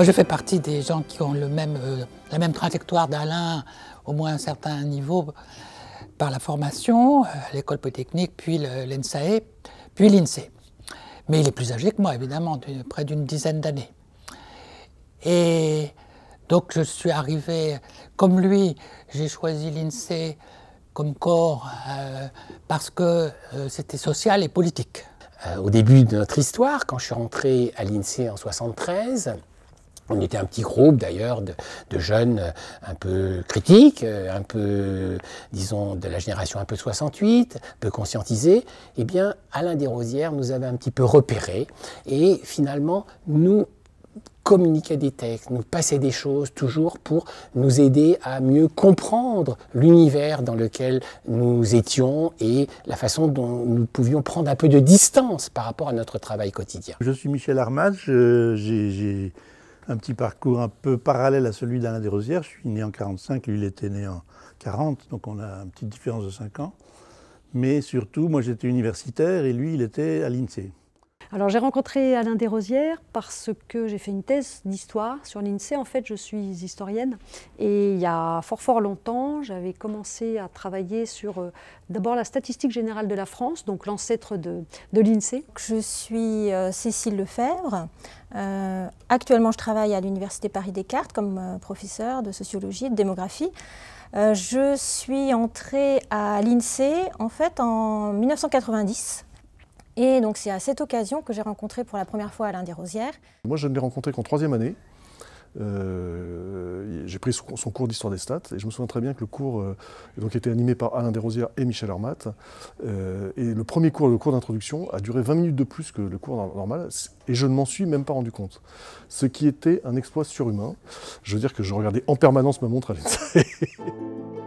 Moi, je fais partie des gens qui ont le même, euh, la même trajectoire d'Alain, au moins un certain niveau, par la formation, euh, l'école polytechnique, puis l'ENSAE, puis l'INSEE. Mais il est plus âgé que moi, évidemment, près d'une dizaine d'années. Et donc, je suis arrivé, comme lui, j'ai choisi l'INSEE comme corps euh, parce que c'était social et politique. au début de notre histoire, quand je suis rentré à l'INSEE en 1973, on était un petit groupe d'ailleurs de, jeunes euh, un peu critiques, euh, un peu, disons, de la génération un peu 68, un peu conscientisés. Eh bien, Alain Desrosières nous avait un petit peu repérés et finalement nous communiquait des textes, nous passait des choses toujours pour nous aider à mieux comprendre l'univers dans lequel nous étions et la façon dont nous pouvions prendre un peu de distance par rapport à notre travail quotidien. Je suis Michel Armage, j'ai un petit parcours un peu parallèle à celui d'Alain Desrosières. Je suis né en 45, lui il était né en 40, donc on a une petite différence de 5 ans. Mais surtout, moi j'étais universitaire et lui il était à l'INSEE. Alors j'ai rencontré Alain Desrosières parce que j'ai fait une thèse d'histoire sur l'INSEE. En fait, je suis historienne et il y a fort fort longtemps, j'avais commencé à travailler sur euh, d'abord la statistique générale de la France, donc l'ancêtre de, l'INSEE. Je suis euh, Cécile Lefebvre. Euh, actuellement, je travaille à l'Université Paris-Descartes comme professeure de sociologie et de démographie. je suis entrée à l'INSEE en fait en 1990 et donc c'est à cette occasion que j'ai rencontré pour la première fois Alain Desrosières. Moi je ne l'ai rencontré qu'en troisième année. Euh, j'ai pris son, cours d'histoire des stats et je me souviens très bien que le cours euh, donc, était animé par Alain Desrosières et Michel Armat. Euh, et le premier cours, le cours d'introduction, a duré 20 minutes de plus que le cours normal et je ne m'en suis même pas rendu compte. Ce qui était un exploit surhumain. Je veux dire que je regardais en permanence ma montre à l'INSEE.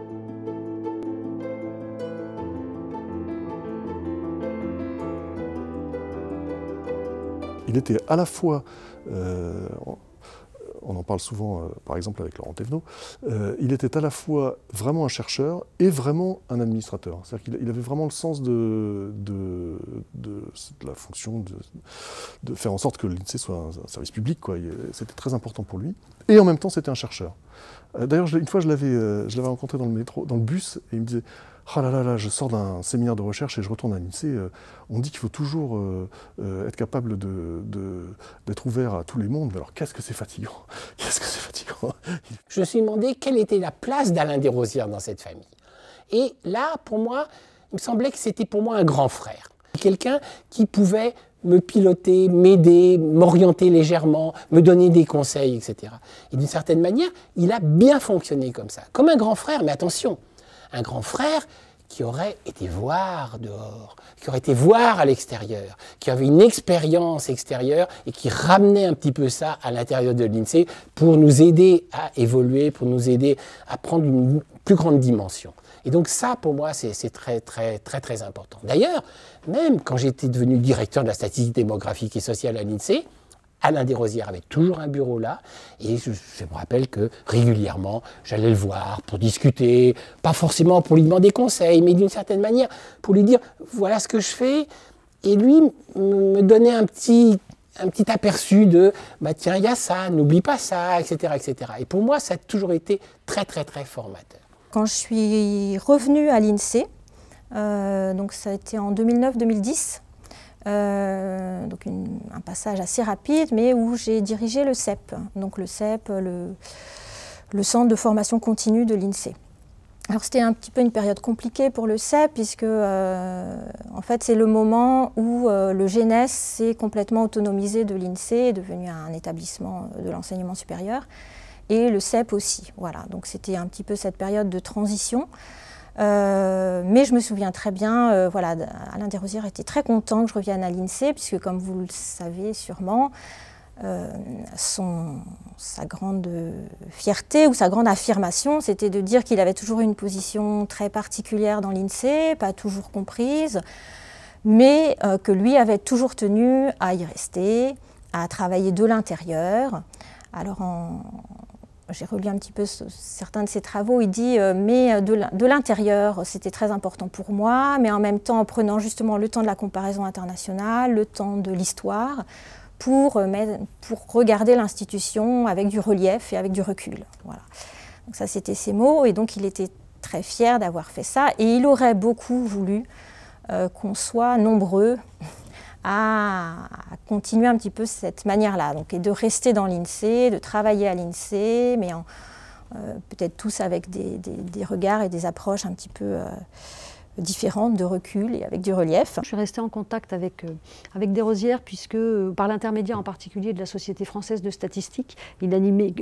il était à la fois, euh, on en parle souvent euh, par exemple avec Laurent Thévenot, euh, il était à la fois vraiment un chercheur et vraiment un administrateur. C'est-à-dire qu'il avait vraiment le sens de, de, la fonction de, faire en sorte que l'INSEE soit un, service public. C'était très important pour lui. Et en même temps, c'était un chercheur. D'ailleurs, une fois, je l'avais rencontré dans le métro, dans le bus, et il me disait ah là là là, je sors d'un séminaire de recherche et je retourne à l'INSEE. Euh, on dit qu'il faut toujours euh, euh, être capable d'être ouvert à tous les mondes. Alors qu'est-ce que c'est fatigant Qu'est-ce que c'est fatigant Je me suis demandé quelle était la place d'Alain Desrosières dans cette famille. Et là, pour moi, il me semblait que c'était pour moi un grand frère. Quelqu'un qui pouvait me piloter, m'aider, m'orienter légèrement, me donner des conseils, etc. Et d'une certaine manière, il a bien fonctionné comme ça. Comme un grand frère, mais attention, un grand frère qui aurait été voir dehors, qui aurait été voir à l'extérieur, qui avait une expérience extérieure et qui ramenait un petit peu ça à l'intérieur de l'INSEE pour nous aider à évoluer, pour nous aider à prendre une plus grande dimension. Et donc ça, pour moi, c'est très, très, très, très important. D'ailleurs, même quand j'étais devenu directeur de la statistique démographique et sociale à l'INSEE, Alain Desrosières avait toujours un bureau là, et je, me rappelle que régulièrement, j'allais le voir pour discuter, pas forcément pour lui demander conseil, mais d'une certaine manière, pour lui dire, voilà ce que je fais, et lui me donnait un petit, un petit aperçu de, bah tiens, il y a ça, n'oublie pas ça, etc., etc. Et pour moi, ça a toujours été très, très, très formateur. Quand je suis revenue à l'INSEE, euh, donc ça a été en 2009-2010, euh, donc un passage assez rapide, mais où j'ai dirigé le CEP, donc le CEP, le, Centre de formation continue de l'INSEE. Alors c'était un petit peu une période compliquée pour le CEP, puisque euh, en fait c'est le moment où euh, le GNES s'est complètement autonomisé de l'INSEE, est devenu un établissement de l'enseignement supérieur, et le CEP aussi. Voilà, donc c'était un petit peu cette période de transition. Euh, mais je me souviens très bien, euh, voilà, Alain Desrosières était très content que je revienne à l'INSEE, puisque comme vous le savez sûrement, euh, son, sa grande fierté ou sa grande affirmation, c'était de dire qu'il avait toujours une position très particulière dans l'INSEE, pas toujours comprise, mais que lui avait toujours tenu à y rester, à travailler de l'intérieur. Alors en, j'ai relu un petit peu certains de ses travaux, il dit euh, mais de l'intérieur, c'était très important pour moi, mais en même temps en prenant justement le temps de la comparaison internationale, le temps de l'histoire, pour, pour regarder l'institution avec du relief et avec du recul. Voilà. Donc ça, c'était ses mots, et donc il était très fier d'avoir fait ça, et il aurait beaucoup voulu qu'on soit nombreux à, continuer un petit peu cette manière-là, donc et de rester dans l'INSEE, de travailler à l'INSEE, mais peut-être tous avec des, des, regards et des approches un petit peu différentes de recul et avec du relief. Je suis restée en contact avec, euh, avec Desrosières puisque, euh, par l'intermédiaire en particulier de la Société française de statistique, une animait,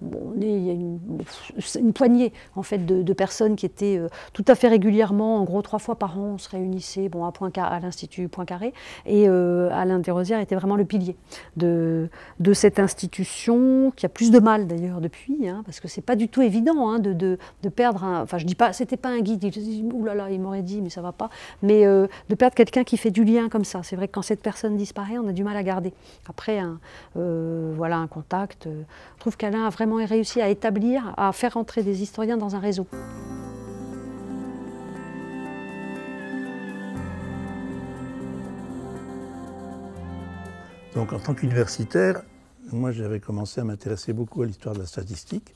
bon, il y a une, poignée en fait de, personnes qui étaient euh, tout à fait régulièrement, en gros trois fois par an, on se réunissait bon, à, à l'Institut Poincaré et Alain Desrosières était vraiment le pilier de, de cette institution qui a plus de mal d'ailleurs depuis, hein, parce que c'est pas du tout évident hein, de, de, de, perdre un, enfin je dis pas, c'était pas un guide, oulala, il m'aurait dit, mais ça va pas. Mais euh, de perdre quelqu'un qui fait du lien comme ça, c'est vrai que quand cette personne disparaît, on a du mal à garder. Après, un, euh, voilà, un contact. Euh, je trouve qu'Alain a vraiment réussi à établir, à faire entrer des historiens dans un réseau. Donc en tant qu'universitaire, moi j'avais commencé à m'intéresser beaucoup à l'histoire de la statistique.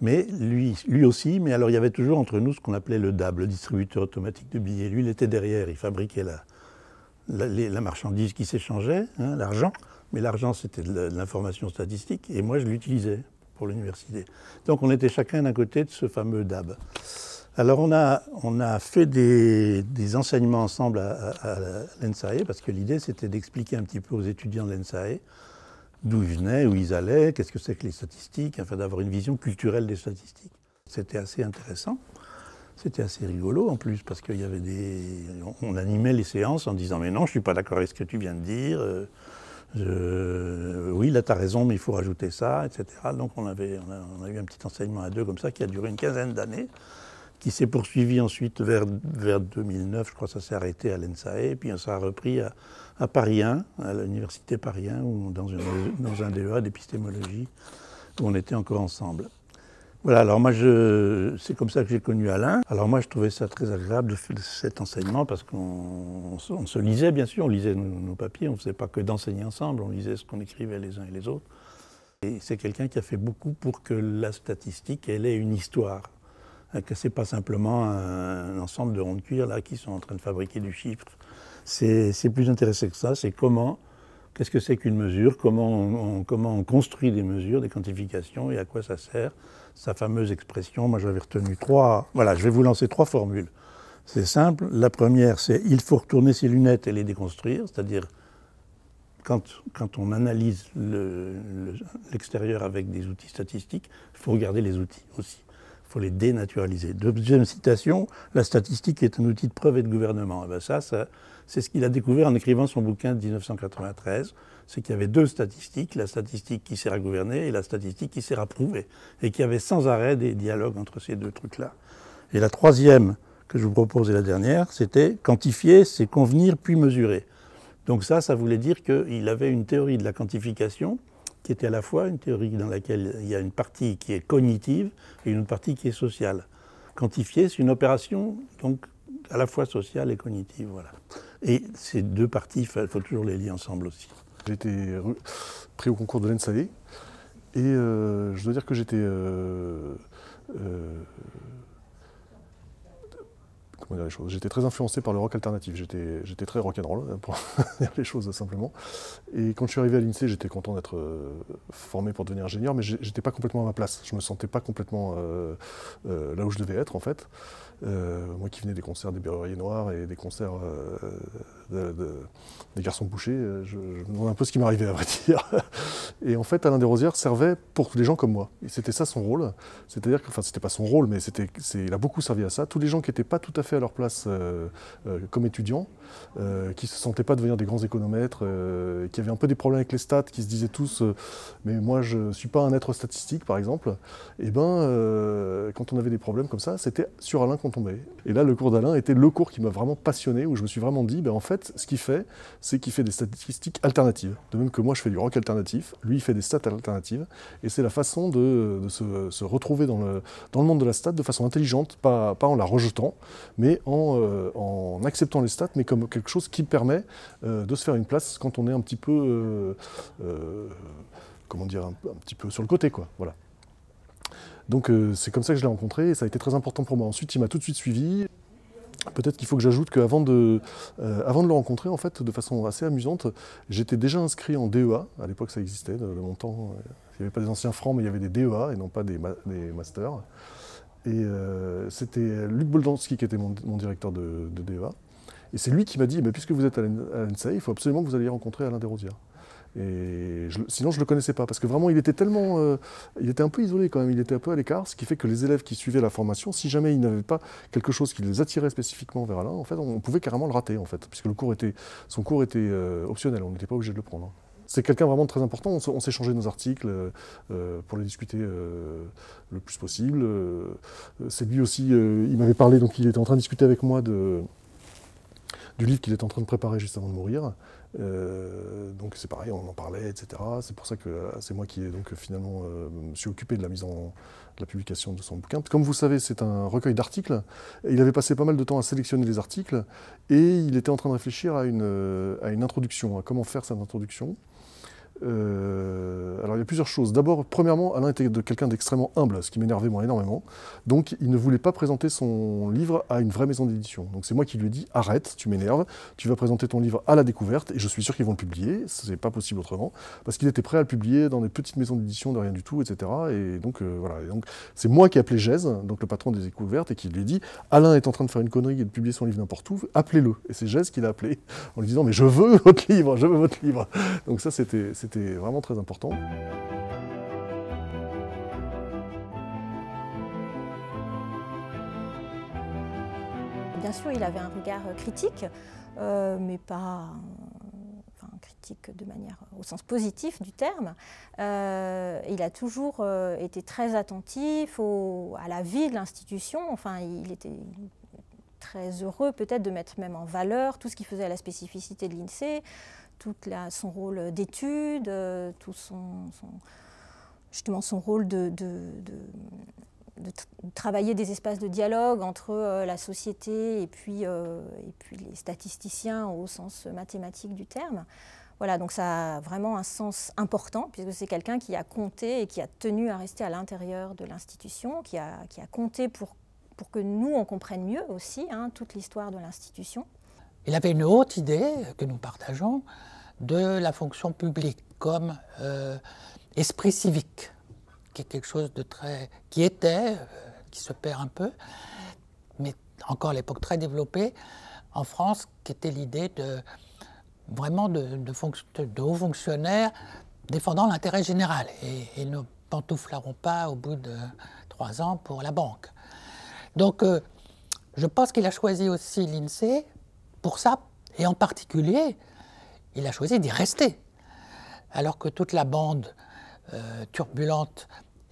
Mais lui, aussi, mais alors il y avait toujours entre nous ce qu'on appelait le DAB, le distributeur automatique de billets. Lui, il était derrière, il fabriquait la, marchandise qui s'échangeait, hein, l'argent. Mais l'argent, c'était de l'information statistique, et moi, je l'utilisais pour l'université. Donc on était chacun d'un côté de ce fameux DAB. Alors on a, on a fait des, enseignements ensemble à l'ENSAE, parce que l'idée, c'était d'expliquer un petit peu aux étudiants de l'ENSAE d'où ils venaient, où ils allaient, qu'est-ce que c'est que les statistiques, afin d'avoir une vision culturelle des statistiques. C'était assez intéressant. C'était assez rigolo en plus, parce qu'il y avait des. On animait les séances en disant Mais non, je ne suis pas d'accord avec ce que tu viens de dire. Euh, oui, là, tu as raison, mais il faut rajouter ça, etc. Donc, on, avait, on a, eu un petit enseignement à deux comme ça qui a duré une quinzaine d'années, qui s'est poursuivi ensuite vers, vers 2009, je crois que ça s'est arrêté à l'ENSAE, puis ça a repris à, à Paris 1, à l'université Paris 1, ou dans, dans un DEA d'épistémologie, où on était encore ensemble. Voilà, alors moi, c'est comme ça que j'ai connu Alain. Alors moi, je trouvais ça très agréable de faire cet enseignement parce qu'on se lisait, bien sûr, on lisait nos, papiers, on ne faisait pas que d'enseigner ensemble, on lisait ce qu'on écrivait les uns et les autres. Et c'est quelqu'un qui a fait beaucoup pour que la statistique, elle ait une histoire. Que ce n'est pas simplement un, un, ensemble de ronds de cuir là, qui sont en train de fabriquer du chiffre c'est plus intéressant que ça, c'est comment, qu'est-ce que c'est qu'une mesure, comment on, comment on construit des mesures, des quantifications et à quoi ça sert. Sa fameuse expression, moi j'avais retenu trois, voilà, je vais vous lancer trois formules. C'est simple, la première c'est il faut retourner ses lunettes et les déconstruire, c'est-à-dire quand, quand, on analyse l'extérieur avec des outils statistiques, il faut regarder les outils aussi. Il faut les dénaturaliser. Deuxième citation, la statistique est un outil de preuve et de gouvernement. Et eh ben ça, ça c'est ce qu'il a découvert en écrivant son bouquin de 1993, c'est qu'il y avait deux statistiques, la statistique qui sert à gouverner et la statistique qui sert à prouver, et qu'il y avait sans arrêt des dialogues entre ces deux trucs-là. Et la troisième que je vous propose et la dernière, c'était quantifier, c'est convenir puis mesurer. Donc ça, ça voulait dire qu'il avait une théorie de la quantification qui était à la fois une théorie dans laquelle il y a une partie qui est cognitive et une partie qui est sociale. Quantifier, c'est une opération donc à la fois sociale et cognitive. Voilà. Et ces deux parties, il faut toujours les lier ensemble aussi. J'ai été pris au concours de l'ENSAE et euh, je dois dire que j'étais euh, euh, J'étais très influencé par le rock alternatif. J'étais, j'étais très rock'n'roll, hein, pour dire les choses simplement. Et quand je suis arrivé à l'INSEE, j'étais content d'être formé pour devenir ingénieur, mais j'étais pas complètement à ma place. Je me sentais pas complètement là où je devais être en fait. Euh, moi qui venais des concerts des Berruriers Noirs et des concerts euh, des Garçons Bouchés, euh, je, me demandais un peu ce qui m'arrivait à vrai dire. Et en fait, Alain Desrosières servait pour des gens comme moi. Et c'était ça son rôle. C'est-à-dire que, enfin, c'était pas son rôle, mais c'était, il a beaucoup servi à ça. Tous les gens qui n'étaient pas tout à fait à leur place comme étudiants, qui ne se sentaient pas devenir des grands économètres, qui avaient un peu des problèmes avec les stats, qui se disaient tous Mais moi, je ne suis pas un être statistique, par exemple. Et eh ben, quand on avait des problèmes comme ça, c'était sur Alain qu'on Et là, le cours d'Alain était le cours qui m'a vraiment passionné, où je me suis vraiment dit, ben, en fait, ce qu'il fait, c'est qu'il fait des statistiques alternatives. De même que moi, je fais du rock alternatif, lui, il fait des stats alternatives. Et c'est la façon de, se, retrouver dans le, monde de la stat de façon intelligente, pas, en la rejetant, mais mais en, acceptant les stats, mais comme quelque chose qui permet de se faire une place quand on est un petit peu, comment dire, un, petit peu sur le côté, quoi. Voilà. Donc c'est comme ça que je l'ai rencontré et ça a été très important pour moi. Ensuite, il m'a tout de suite suivi. Peut-être qu'il faut que j'ajoute qu'avant de, euh, avant de le rencontrer, en fait, de façon assez amusante, j'étais déjà inscrit en DEA. À l'époque, ça existait, de, mon temps. Euh, il n'y avait pas des anciens francs, mais il y avait des DEA et non pas des, masters. Et euh, c'était Luc Boldanski qui était mon, directeur de, DEA. Et c'est lui qui m'a dit, puisque vous êtes à l'ENSA, il faut absolument que vous alliez rencontrer Alain Desrosières. Sinon, je ne le connaissais pas, parce que vraiment, il était tellement. Euh, il était un peu isolé quand même, il était un peu à l'écart, ce qui fait que les élèves qui suivaient la formation, si jamais ils n'avaient pas quelque chose qui les attirait spécifiquement vers Alain, en fait, on pouvait carrément le rater, en fait, puisque son cours était euh, optionnel, on n'était pas obligé de le prendre. C'est quelqu'un vraiment très important, on, s'est changé nos articles euh, pour les discuter le plus possible. c'est lui aussi, il m'avait parlé, donc il était en train de discuter avec moi du livre qu'il était en train de préparer juste avant de mourir. Euh, donc c'est pareil, on en parlait, etc. C'est pour ça que euh, c'est moi qui donc finalement euh, me suis occupé de la mise en la publication de son bouquin. Comme vous savez, c'est un recueil d'articles. Il avait passé pas mal de temps à sélectionner les articles et il était en train de réfléchir à une, à une introduction, à comment faire cette introduction. Euh, alors il y a plusieurs choses. D'abord, premièrement, Alain était de quelqu'un d'extrêmement humble, ce qui m'énervait moi énormément. Donc il ne voulait pas présenter son livre à une vraie maison d'édition. Donc c'est moi qui lui ai dit arrête, tu m'énerves, tu vas présenter ton livre à la découverte et je suis sûr qu'ils vont le publier. C'est pas possible autrement parce qu'il était prêt à le publier dans des petites maisons d'édition de rien du tout, etc. Et donc euh, voilà. donc c'est moi qui ai appelé Gèse, donc le patron des découvertes, et qui lui ai dit Alain est en train de faire une connerie et de publier son livre n'importe où, appelez-le. Et c'est Gèse qui l'a appelé en lui disant mais je veux votre livre, je veux votre livre. Donc ça c'était c'était vraiment très important. Bien sûr, il avait un regard critique, euh, mais pas critique de manière au sens positif du terme. Euh, il a toujours euh, été très attentif à la vie de l'institution. Enfin, il était très heureux peut-être de mettre même en valeur tout ce qui faisait la spécificité de l'INSEE, tout son rôle d'étude, euh, tout son, justement son rôle de, travailler des espaces de dialogue entre euh, la société et puis, euh, et puis les statisticiens au sens mathématique du terme. Voilà, donc ça a vraiment un sens important, puisque c'est quelqu'un qui a compté et qui a tenu à rester à l'intérieur de l'institution, qui a, qui a compté pour, pour que nous, on comprenne mieux aussi hein, toute l'histoire de l'institution. Il avait une haute idée que nous partageons de la fonction publique comme euh, esprit civique, qui est quelque chose de très. qui était, euh, qui se perd un peu, mais encore à l'époque très développée en France, qui était l'idée de vraiment de, hauts fonctionnaires défendant l'intérêt général et, ne pantoufleront pas au bout de trois ans pour la banque. Donc, euh, je pense qu'il a choisi aussi l'INSEE pour ça, et en particulier, il a choisi d'y rester. Alors que toute la bande euh, turbulente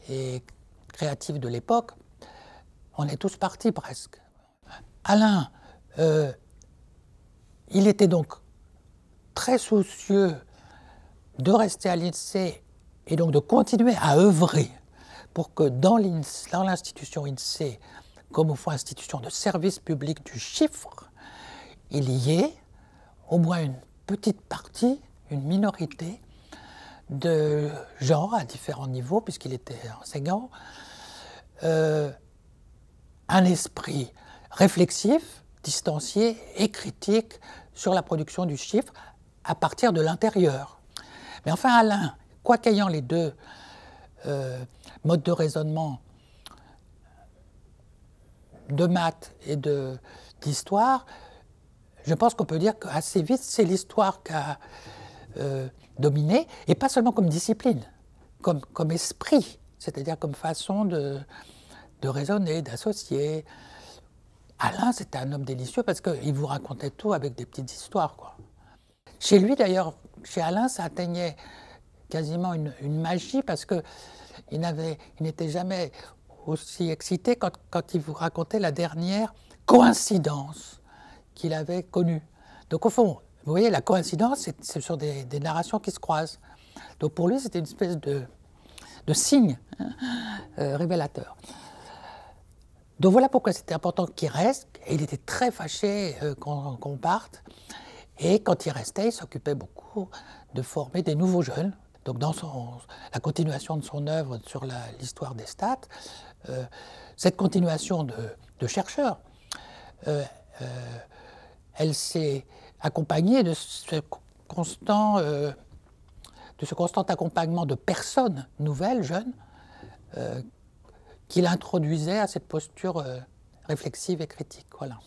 et créative de l'époque, on est tous partis presque. Alain, euh, il était donc très soucieux de rester à l'INSEE et donc de continuer à œuvrer pour que dans l'institution INSEE, comme au fond institution de service public du chiffre, il y ait au moins une petite partie, une minorité de gens à différents niveaux, puisqu'il était enseignant, euh, un esprit réflexif, distancié et critique sur la production du chiffre à partir de l'intérieur. Mais enfin, Alain, quoi qu'ayant les deux euh, modes de raisonnement de maths et d'histoire, je pense qu'on peut dire qu'assez vite, c'est l'histoire qui a euh, dominé, et pas seulement comme discipline, comme, comme esprit, c'est-à-dire comme façon de, de raisonner, d'associer. Alain, c'était un homme délicieux parce qu'il vous racontait tout avec des petites histoires. Chez lui, d'ailleurs, chez Alain, ça atteignait quasiment une, magie parce qu'il n'était jamais aussi excité quand, quand il vous racontait la dernière coïncidence qu'il avait connu. Donc au fond, vous voyez, la coïncidence, c'est sur des, narrations qui se croisent. Donc pour lui, c'était une espèce de, signe hein, euh, révélateur. Donc voilà pourquoi c'était important qu'il reste. Et il était très fâché euh, qu'on parte. Et quand il restait, il s'occupait beaucoup de former des nouveaux jeunes. Donc dans la continuation de son œuvre sur l'histoire des stats, euh, cette continuation de, chercheurs, elle s'est accompagnée de ce constant, de ce constant accompagnement de personnes nouvelles, jeunes, qu'il introduisait à cette posture euh, réflexive et critique. Voilà.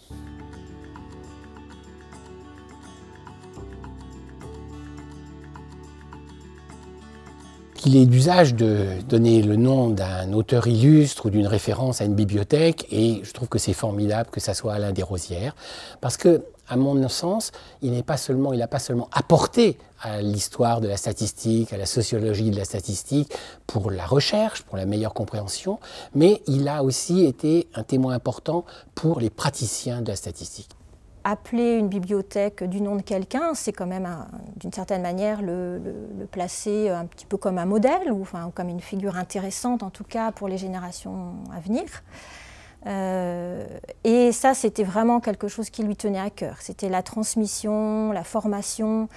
Il est d'usage de donner le nom d'un auteur illustre ou d'une référence à une bibliothèque, et je trouve que c'est formidable que ça soit Alain Desrosières, parce que à mon sens, il n'est pas seulement, il n'a pas seulement apporté à l'histoire de la statistique, à la sociologie de la statistique, pour la recherche, pour la meilleure compréhension, mais il a aussi été un témoin important pour les praticiens de la statistique. Appeler une bibliothèque du nom de quelqu'un, c'est quand même, d'une certaine manière, le, placer un petit peu comme un modèle, ou enfin, comme une figure intéressante, en tout cas, pour les générations à venir. Euh, et ça, c'était vraiment quelque chose qui lui tenait à cœur. C'était la transmission, la formation.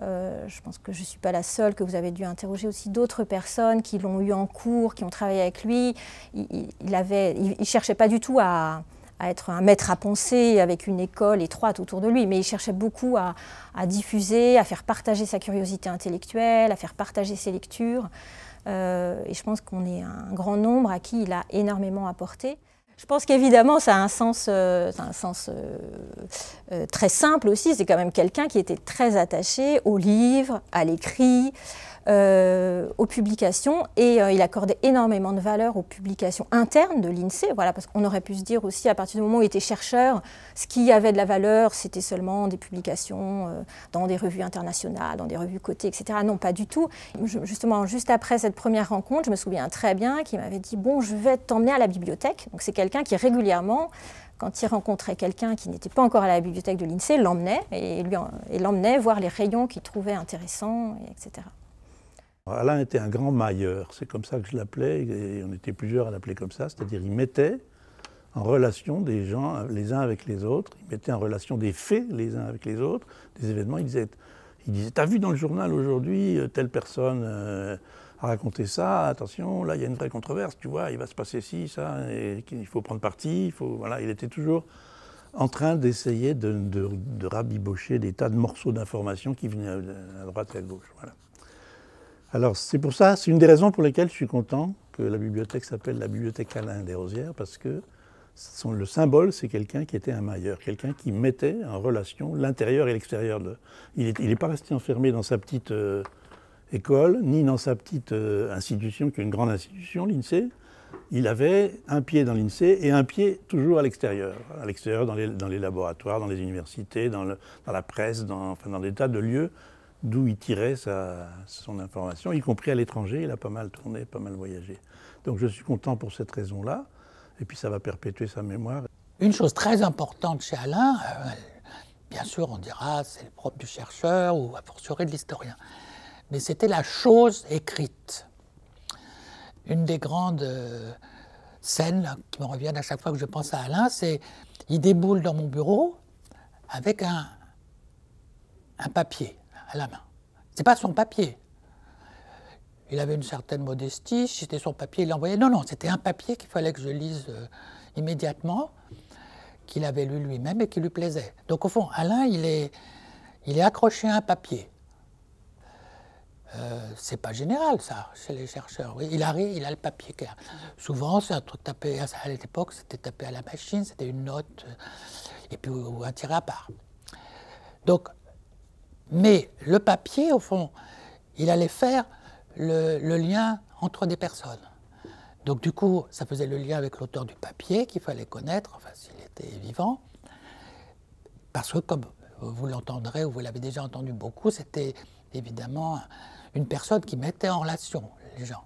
Euh, je pense que je ne suis pas la seule, que vous avez dû interroger aussi d'autres personnes qui l'ont eu en cours, qui ont travaillé avec lui. Il ne cherchait pas du tout à, être un maître à penser avec une école étroite autour de lui, mais il cherchait beaucoup à, diffuser, à faire partager sa curiosité intellectuelle, à faire partager ses lectures. Euh, et je pense qu'on est un grand nombre à qui il a énormément apporté. Je pense qu'évidemment, ça a un sens, un sens euh, euh, très simple aussi. C'est quand même quelqu'un qui était très attaché aux livres, à l'écrit, euh, aux publications et euh, il accordait énormément de valeur aux publications internes de l'INSEE, voilà, parce qu'on aurait pu se dire aussi à partir du moment où il était chercheur, ce qui avait de la valeur, c'était seulement des publications euh, dans des revues internationales, dans des revues cotées, etc. Non, pas du tout. justement, juste après cette première rencontre, je me souviens très bien qu'il m'avait dit, bon, je vais t'emmener à la bibliothèque. Donc c'est quelqu'un qui régulièrement quand il rencontrait quelqu'un qui n'était pas encore à la bibliothèque de l'INSEE, l'emmenait et, l'emmenait voir les rayons qu'il trouvait intéressants, etc. Alain était un grand mailleur, c'est comme ça que je l'appelais, et on était plusieurs à l'appeler comme ça, c'est-à-dire il mettait en relation des gens les uns avec les autres, il mettait en relation des faits les uns avec les autres, des événements, il disait, il disait T'as vu dans le journal aujourd'hui, euh, telle personne euh, a raconté ça, attention, là il y a une vraie controverse, tu vois, il va se passer ci, ça, il faut prendre parti, il faut. Voilà, il était toujours en train d'essayer de, rabibocher des tas de morceaux d'informations qui venaient à droite et à gauche. Alors c'est pour ça, c'est une des raisons pour lesquelles je suis content que la bibliothèque s'appelle la bibliothèque Alain Desrosières, parce que le symbole, c'est quelqu'un qui était un mailleur, quelqu'un qui mettait en relation l'intérieur et l'extérieur. Il n'est pas resté enfermé dans sa petite euh, école, ni dans sa petite euh, institution, qui est une grande institution, l'INSEE. Il avait un pied dans l'INSEE et un pied toujours à l'extérieur. À l'extérieur, dans les, laboratoires, dans les universités, dans, la presse, dans, dans des tas de lieux d'où il tirait son information, y compris à l'étranger. Il a pas mal tourné, pas mal voyagé. Donc je suis content pour cette raison-là. Et puis ça va perpétuer sa mémoire. Une chose très importante chez Alain, euh, bien sûr on dira c'est le propre du chercheur ou a fortiori de l'historien, mais c'était la chose écrite. Une des grandes euh, scènes qui me reviennent à chaque fois que je pense à Alain, c'est il déboule dans mon bureau avec un, un papier à la main. C'est pas son papier. Il avait une certaine modestie, si c'était son papier, il l'envoyait. Non, non, c'était un papier qu'il fallait que je lise euh, immédiatement, qu'il avait lu lui-même et qui lui plaisait. Donc au fond, Alain, il est, il est accroché à un papier. Euh, c'est pas général ça chez les chercheurs. Il arrive, il a le papier. Souvent, c'est un truc tapé à l'époque, c'était tapé à la machine, c'était une note euh, et puis un tiré à part. Donc mais le papier, au fond, il allait faire le, lien entre des personnes. Donc du coup, ça faisait le lien avec l'auteur du papier qu'il fallait connaître, enfin s'il était vivant, parce que comme vous l'entendrez ou vous l'avez déjà entendu beaucoup, c'était évidemment une personne qui mettait en relation les gens.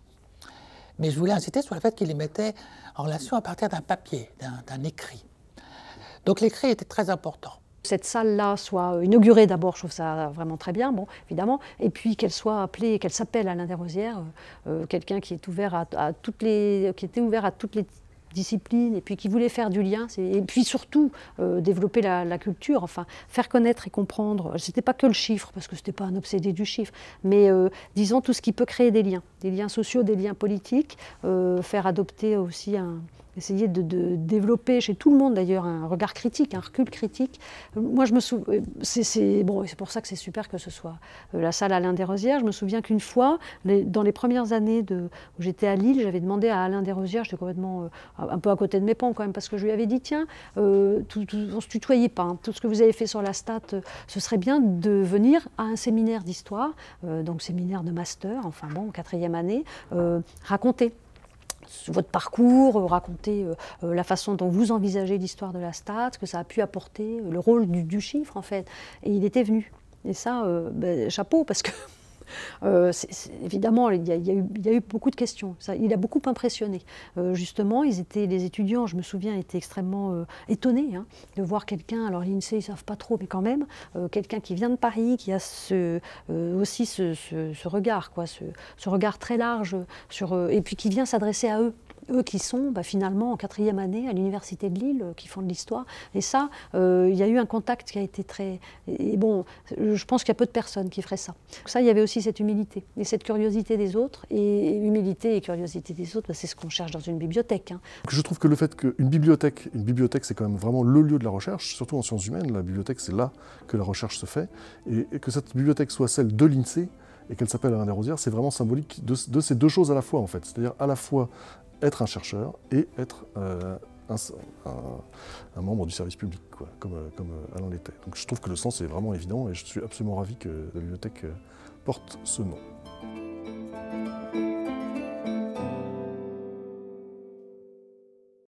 Mais je voulais insister sur le fait qu'il les mettait en relation à partir d'un papier, d'un écrit. Donc l'écrit était très important cette salle-là soit inaugurée d'abord, je trouve ça vraiment très bien, bon, évidemment, et puis qu'elle soit appelée, qu'elle s'appelle Alain Desrosières, euh, quelqu'un qui est ouvert à, toutes les, qui était ouvert à toutes les discipline, et puis qui voulait faire du lien, et puis surtout développer la, culture, enfin faire connaître et comprendre. C'était pas que le chiffre, parce que c'était pas un obsédé du chiffre, mais disons tout ce qui peut créer des liens, des liens sociaux, des liens politiques, faire adopter aussi un, essayer de, développer chez tout le monde d'ailleurs un regard critique, un recul critique. Moi, je me souviens, c'est bon, pour ça que c'est super que ce soit euh, la salle Alain Desrosières. Je me souviens qu'une fois, dans les premières années où j'étais à Lille, j'avais demandé à Alain Desrosières, j'étais complètement euh, un peu à côté de mes ponts quand même, parce que je lui avais dit tiens, euh, tout, on se tutoyait pas, hein. tout ce que vous avez fait sur la stat, ce serait bien de venir à un séminaire d'histoire, donc séminaire de master, enfin bon, quatrième année, raconter votre parcours, euh, raconter euh, euh, la façon dont vous envisagez l'histoire de la stat, ce que ça a pu apporter, le rôle du, chiffre en fait. Et il était venu. Et ça, ben, chapeau, parce que euh, évidemment, il y, a, eu, beaucoup de questions. Il a beaucoup impressionné. Euh, justement, ils étaient, les étudiants, je me souviens, étaient extrêmement euh, étonnés hein, de voir quelqu'un, alors ils ne savent pas trop, mais quand même, quelqu'un qui vient de Paris, qui a aussi ce, regard, ce, regard très large, et puis qui vient s'adresser à eux eux qui sont bah, finalement en quatrième année à l'université de Lille, qui font de l'histoire. Et ça, euh, il y a eu un contact qui a été très... Et bon, je pense qu'il y a peu de personnes qui feraient ça. ça, il y avait aussi cette humilité et cette curiosité des autres. Et humilité et curiosité des autres, bah, c'est ce qu'on cherche dans une bibliothèque. Hein. Je trouve que le fait qu'une bibliothèque, une bibliothèque, c'est quand même vraiment le lieu de la recherche, surtout en sciences humaines. La bibliothèque, c'est là que la recherche se fait. Et, que cette bibliothèque soit celle de l'INSEE, et qu'elle s'appelle Alain Desrosières, c'est vraiment symbolique de, ces deux choses à la fois en fait. C'est-à-dire à la fois être un chercheur et être euh, un, membre du service public, comme, euh, comme euh, Alain l'était. Donc je trouve que le sens est vraiment évident et je suis absolument ravi que la bibliothèque porte ce nom.